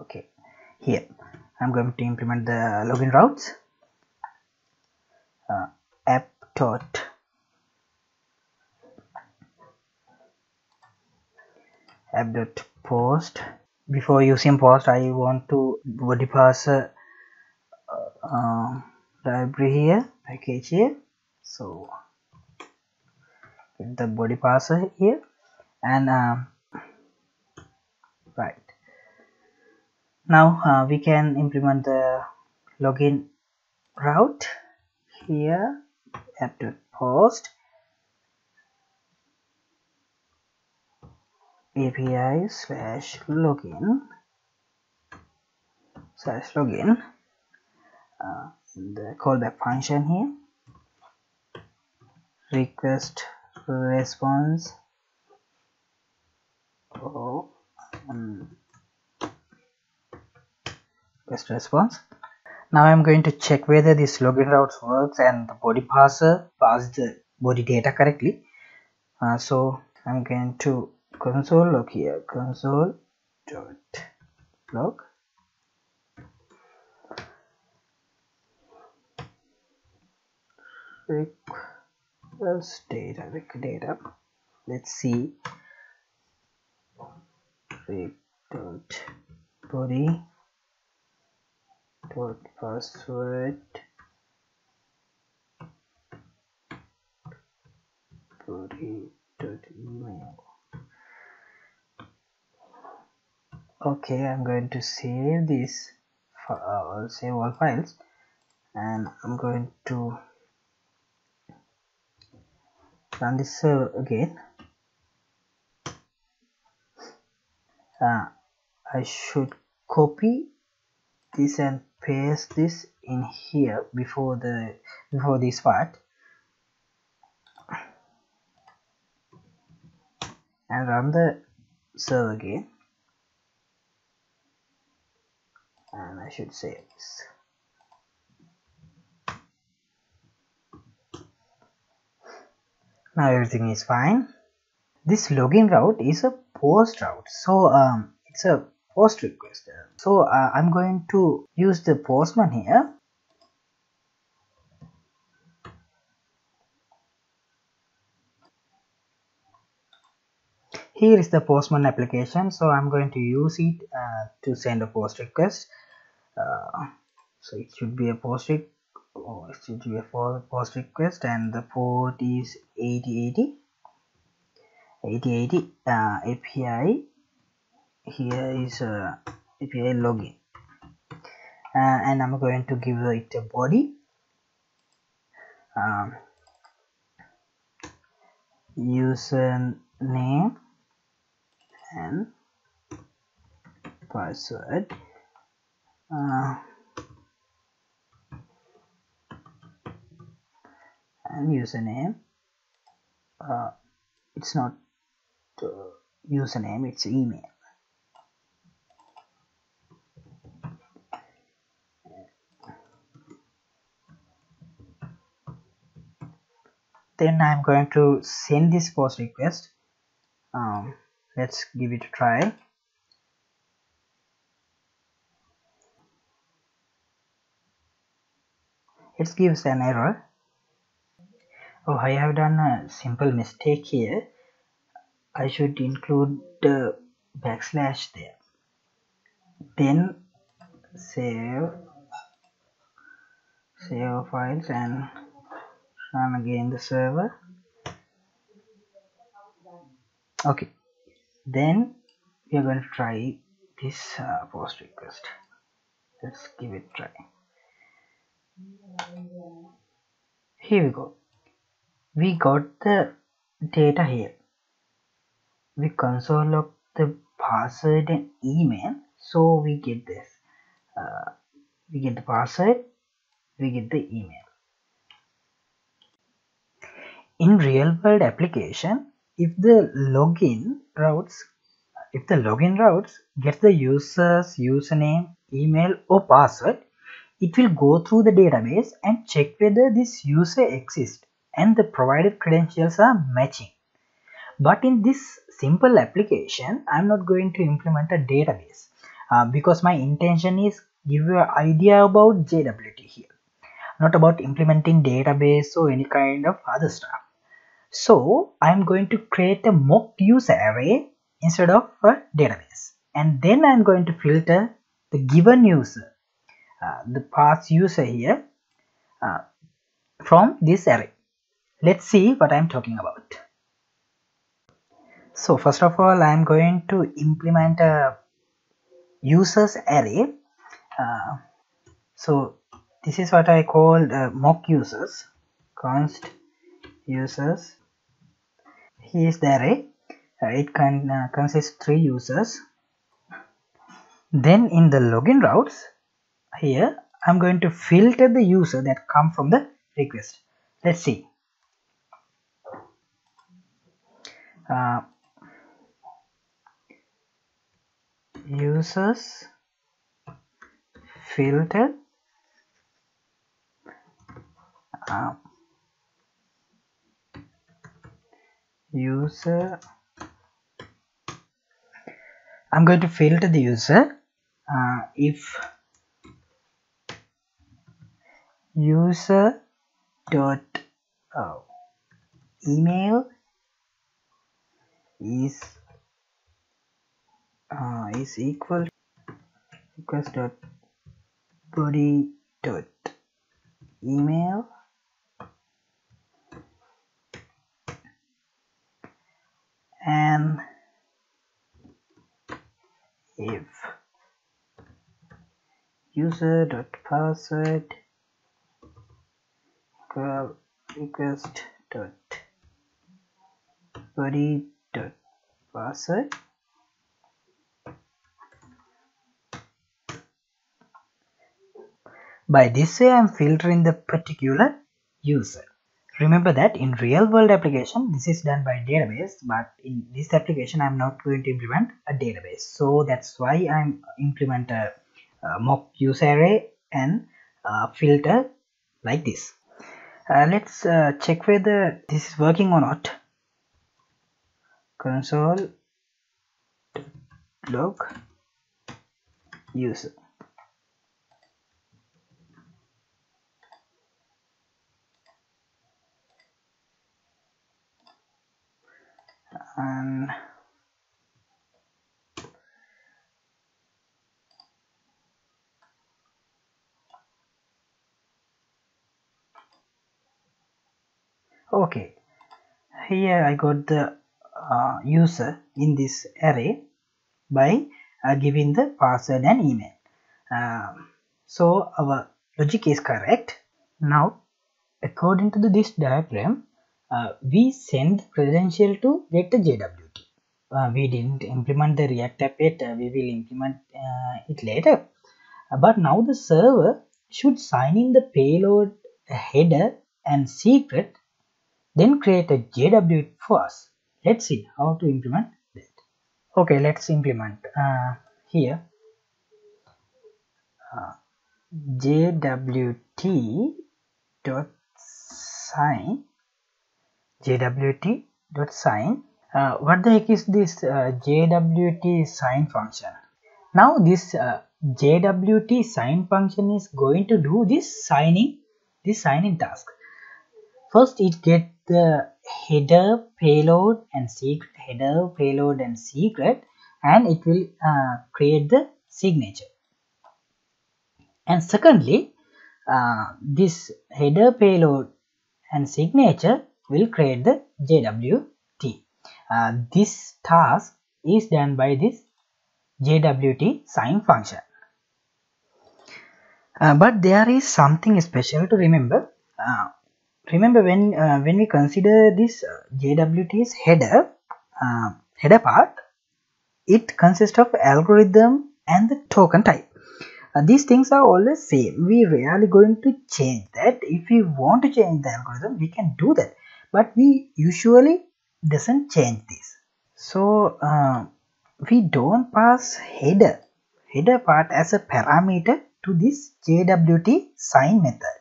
okay here i'm going to implement the login routes. Uh, app dot. App dot post. Before using post i want to body parser uh, library here package here. So get the body parser here. And um, right now uh, we can implement the login route here app dot post. Api slash login slash login. Uh, the callback function here. Request response. Oh, um, request response? Now i'm going to check whether this login routes works and the body parser passed the body data correctly. Uh, so i'm going to console log here console dot log request data record data. Let's see. Rec dot body dot password. Dot email. Okay i'm going to save this for, uh, save all files. And i'm going to run this server again. Uh, i should copy this and paste this in here before the before this part. And run the server again. And I should save this. Now everything is fine. This login route is a post route. So um, it's a post request. So uh, I'm going to use the postman here. Here is the postman application. So i'm going to use it uh, to send a post request. Uh, so it should be a post re oh, it should be a post request and the port is 8080 8080 uh, api here is a api login uh, and i'm going to give it a body. Um, username and password. Uh, and username. Uh, it's not uh, username it's email then I'm going to send this post request. Um, let's give it a try. It gives an error. Oh I have done a simple mistake here. I should include the backslash there. Then save save files and run again the server. Okay. Then we are going to try this uh, post request. Let's give it a try. Here we go. We got the data here. We console log the password and email so we get this. Uh, we get the password we get the email in real world application if the login routes if the login routes get the user's username email or password it will go through the database and check whether this user exists and the provided credentials are matching. But in this simple application i'm not going to implement a database uh, because my intention is give you an idea about JWT here not about implementing database or any kind of other stuff so I'm going to create a mock user array instead of a database. And then I'm going to filter the given user uh, the past user here uh, from this array. Let's see what I'm talking about. So first of all I'm going to implement a users array. Uh, so this is what I call mock users const users is the array uh, it can uh, consists three users. Then in the login routes here I'm going to filter the user that come from the request. Let's see. Uh, users filter. Uh, user. I'm going to filter the user. Uh, if user dot uh, email is uh, is equal request dot body dot email and if user dot password request dot body dot password. By this way i'm filtering the particular user remember that in real world application this is done by database but in this application i'm not going to implement a database. So that's why i'm implement a, a mock user array and filter like this. Uh, let's uh, check whether this is working or not. Console log user and okay. Here I got the uh, user in this array by uh, giving the password and email. Uh, so our logic is correct. Now according to the, this diagram uh, we send credential to get the JWT. Uh, we didn't implement the React app yet, uh, we will implement uh, it later. Uh, but now the server should sign in the payload header and secret, then create a JWT for us. Let's see how to implement that. Okay, let's implement uh, here JWT dot sign jwt.sign. Uh, what the heck is this uh, jwt sign function? Now this uh, jwt sign function is going to do this signing, this signing task. First it get the header, payload and secret, header, payload and secret and it will uh, create the signature. And secondly, uh, this header, payload and signature will create the JWT. Uh, this task is done by this JWT sign function. Uh, but there is something special to remember. Uh, remember when uh, when we consider this uh, JWT's header uh, header part, it consists of algorithm and the token type. Uh, these things are always same we rarely going to change that if we want to change the algorithm we can do that but we usually doesn't change this. So uh, we don't pass header. Header part as a parameter to this jwt sign method